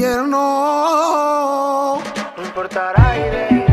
infierno. No importará aire.